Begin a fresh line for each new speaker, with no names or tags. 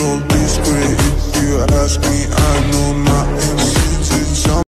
don't be if you ask me, I know